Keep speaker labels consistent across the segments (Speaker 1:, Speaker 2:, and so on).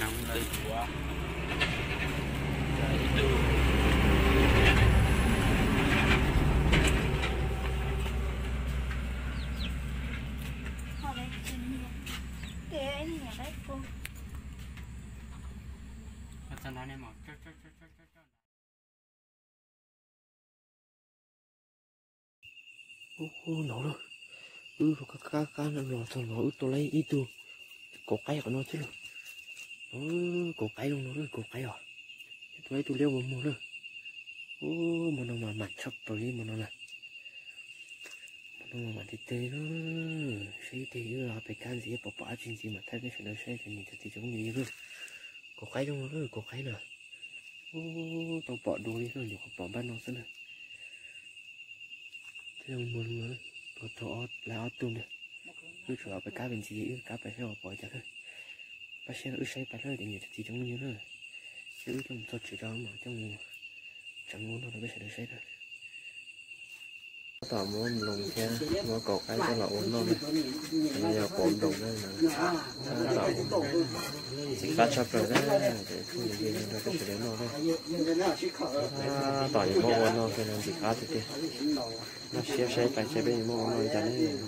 Speaker 1: nóng tới
Speaker 2: quá
Speaker 3: họ lấy chín nhiều thế anh nhà đấy cô
Speaker 1: Và cho nó nên một chút chút chút chút chút
Speaker 4: ô nó rồi ừ rồi cá cá cá nó rồi nó nó tôi lấy ít tu có cái của nó chứ rồi ừ cổ cái luôn nó rồi cổ cái rồi tôi tôi leo một mùa rồi ô mà nó mà mặt sắp tới mà nó là mà nó mà thì tê nó xây tê là phải can gì bỏ bỏ chuyện gì mà thay cái chuyện đó xây thì mình thì giống như rồi cổ cái luôn nó rồi cổ cái nè ô tao bỏ đồ đi rồi nhiều bỏ ban nó xem này. Thế là muốn muốn bỏ thọ là ở tuần này. Cứ chỗ phải cá bên gì cá phải theo bỏ chắc thôi bà sĩ ư say bà lời để nhiều thì trong như nữa chứ trong cho chỉ đó mà trong chẳng muốn đâu bác sĩ được say rồi tỏ muốn lùng kia nó có cái cho là ổn luôn này bây giờ ổn đồng đây là tao chỉ phát chấp rồi đấy để không được gì nó có thể đến nó đây tao chỉ mua ổn nó cho nên chỉ khá thì kia nó xếp xếp phải xếp bên mua nó cho nên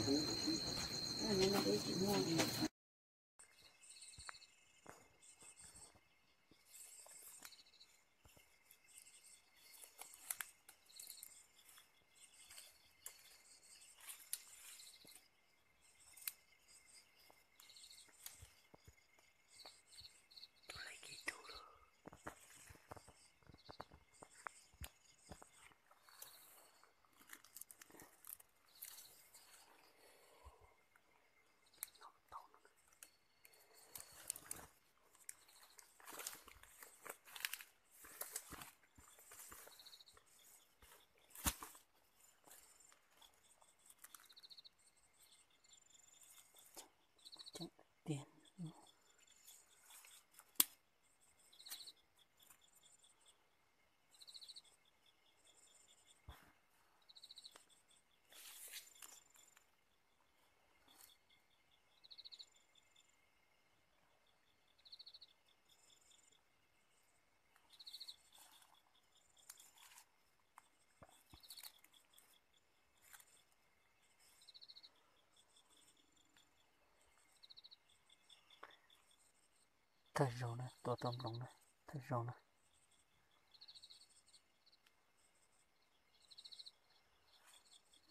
Speaker 1: thật rồi nè, tổ tôm rồng nè thật rồi nè.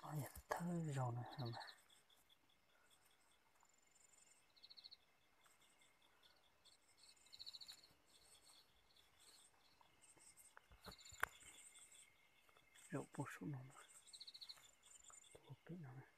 Speaker 1: Nói vậy thật rồi nè hả mà rượu bổ sung nó nè. Tổ sung nó nè.